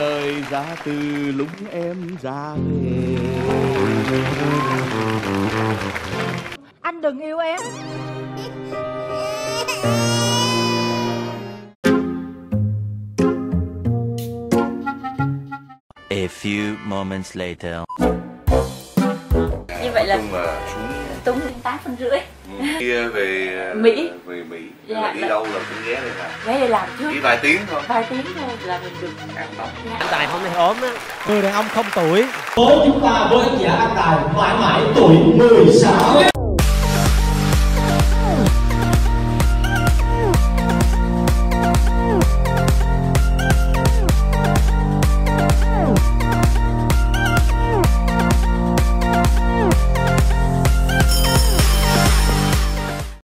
lời ra từ lúc em ra về Anh đừng yêu em A few moments later. như vậy là chung là xuống tung đến tám phân rưỡi. Kia về Mỹ. về Mỹ. Dạ, là đi dạ. đâu là cũng ghé đây làm ghé đây làm trước. Chỉ vài tiếng thôi. Vài tiếng thôi là mình được an tâm Tài hôm nay ốm á. Người đàn ông không tuổi. Với chúng ta với anh Dạ Anh Tài mãi mãi tuổi 16